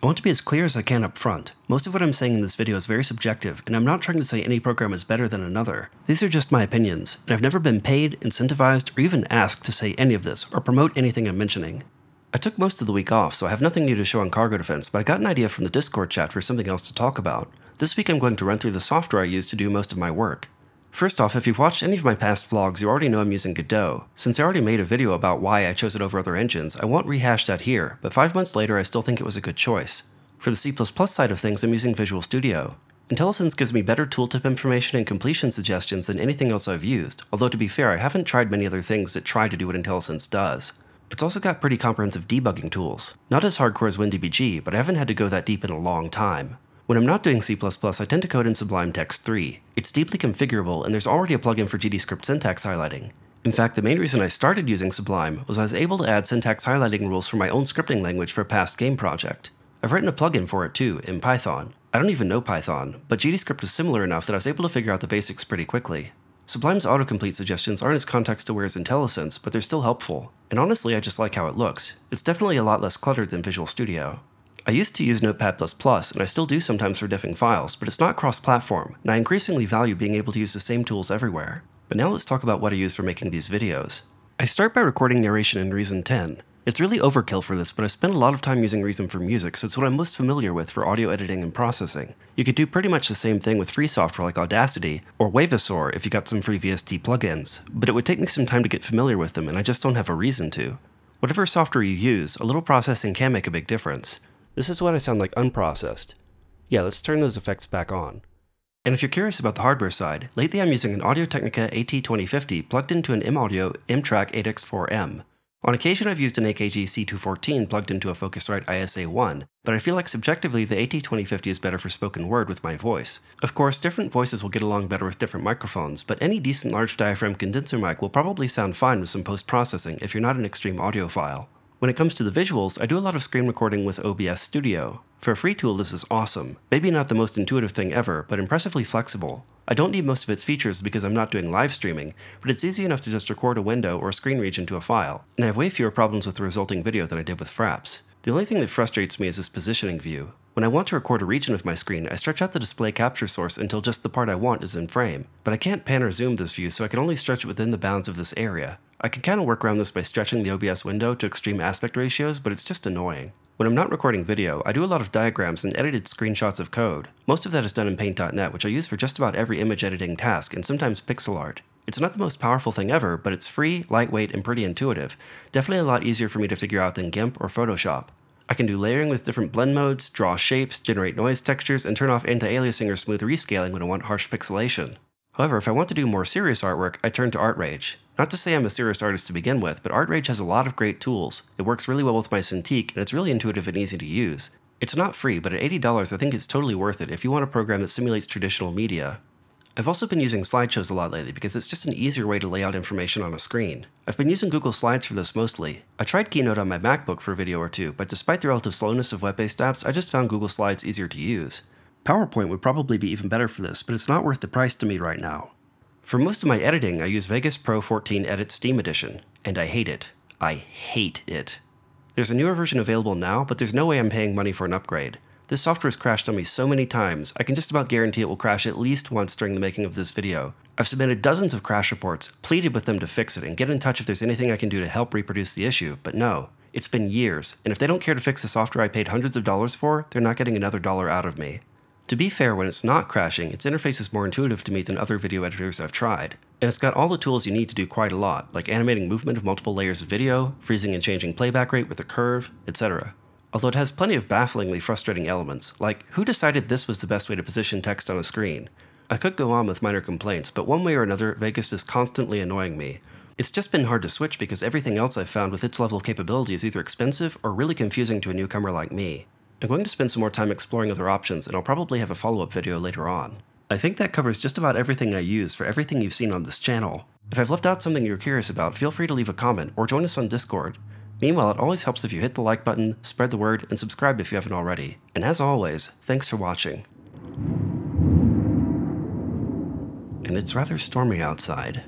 I want to be as clear as I can up front. Most of what I'm saying in this video is very subjective, and I'm not trying to say any program is better than another. These are just my opinions, and I've never been paid, incentivized, or even asked to say any of this or promote anything I'm mentioning. I took most of the week off, so I have nothing new to show on cargo defense, but I got an idea from the Discord chat for something else to talk about. This week I'm going to run through the software I use to do most of my work. First off, if you've watched any of my past vlogs, you already know I'm using Godot. Since I already made a video about why I chose it over other engines, I won't rehash that here, but 5 months later I still think it was a good choice. For the C++ side of things, I'm using Visual Studio. IntelliSense gives me better tooltip information and completion suggestions than anything else I've used, although to be fair, I haven't tried many other things that try to do what IntelliSense does. It's also got pretty comprehensive debugging tools. Not as hardcore as WinDBG, but I haven't had to go that deep in a long time. When I'm not doing C++, I tend to code in Sublime Text 3. It's deeply configurable, and there's already a plugin for GDScript syntax highlighting. In fact, the main reason I started using Sublime was I was able to add syntax highlighting rules for my own scripting language for a past game project. I've written a plugin for it too, in Python. I don't even know Python, but GDScript is similar enough that I was able to figure out the basics pretty quickly. Sublime's autocomplete suggestions aren't as context aware as IntelliSense, but they're still helpful. And honestly, I just like how it looks. It's definitely a lot less cluttered than Visual Studio. I used to use Notepad++, and I still do sometimes for diffing files, but it's not cross-platform, and I increasingly value being able to use the same tools everywhere. But now let's talk about what I use for making these videos. I start by recording narration in Reason 10. It's really overkill for this, but I spend a lot of time using Reason for music, so it's what I'm most familiar with for audio editing and processing. You could do pretty much the same thing with free software like Audacity, or Wavosaur if you got some free VST plugins, but it would take me some time to get familiar with them, and I just don't have a reason to. Whatever software you use, a little processing can make a big difference. This is what I sound like unprocessed. Yeah, let's turn those effects back on. And if you're curious about the hardware side, lately I'm using an Audio-Technica AT2050 plugged into an M-Audio M-Track 8X4M. On occasion I've used an AKG C214 plugged into a Focusrite ISA1, but I feel like subjectively the AT2050 is better for spoken word with my voice. Of course, different voices will get along better with different microphones, but any decent large diaphragm condenser mic will probably sound fine with some post-processing if you're not an extreme audiophile. When it comes to the visuals, I do a lot of screen recording with OBS Studio. For a free tool, this is awesome. Maybe not the most intuitive thing ever, but impressively flexible. I don't need most of its features because I'm not doing live streaming, but it's easy enough to just record a window or a screen region to a file, and I have way fewer problems with the resulting video than I did with Fraps. The only thing that frustrates me is this positioning view. When I want to record a region of my screen, I stretch out the display capture source until just the part I want is in frame, but I can't pan or zoom this view so I can only stretch it within the bounds of this area. I can kind of work around this by stretching the OBS window to extreme aspect ratios, but it's just annoying. When I'm not recording video, I do a lot of diagrams and edited screenshots of code. Most of that is done in Paint.net, which I use for just about every image editing task, and sometimes pixel art. It's not the most powerful thing ever, but it's free, lightweight, and pretty intuitive. Definitely a lot easier for me to figure out than GIMP or Photoshop. I can do layering with different blend modes, draw shapes, generate noise textures, and turn off anti-aliasing or smooth rescaling when I want harsh pixelation. However, if I want to do more serious artwork, I turn to ArtRage. Not to say I'm a serious artist to begin with, but ArtRage has a lot of great tools. It works really well with my Cintiq, and it's really intuitive and easy to use. It's not free, but at $80 I think it's totally worth it if you want a program that simulates traditional media. I've also been using slideshows a lot lately because it's just an easier way to lay out information on a screen. I've been using Google Slides for this mostly. I tried Keynote on my MacBook for a video or two, but despite the relative slowness of web-based apps, I just found Google Slides easier to use. PowerPoint would probably be even better for this, but it's not worth the price to me right now. For most of my editing, I use Vegas Pro 14 Edit Steam Edition, and I hate it. I hate it. There's a newer version available now, but there's no way I'm paying money for an upgrade. This software has crashed on me so many times, I can just about guarantee it will crash at least once during the making of this video. I've submitted dozens of crash reports, pleaded with them to fix it, and get in touch if there's anything I can do to help reproduce the issue, but no. It's been years, and if they don't care to fix the software I paid hundreds of dollars for, they're not getting another dollar out of me. To be fair, when it's not crashing, its interface is more intuitive to me than other video editors I've tried. And it's got all the tools you need to do quite a lot, like animating movement of multiple layers of video, freezing and changing playback rate with a curve, etc. Although it has plenty of bafflingly frustrating elements, like who decided this was the best way to position text on a screen? I could go on with minor complaints, but one way or another, Vegas is constantly annoying me. It's just been hard to switch because everything else I've found with its level of capability is either expensive or really confusing to a newcomer like me. I'm going to spend some more time exploring other options, and I'll probably have a follow-up video later on. I think that covers just about everything I use for everything you've seen on this channel. If I've left out something you're curious about, feel free to leave a comment or join us on Discord. Meanwhile, it always helps if you hit the like button, spread the word, and subscribe if you haven't already. And as always, thanks for watching. And it's rather stormy outside.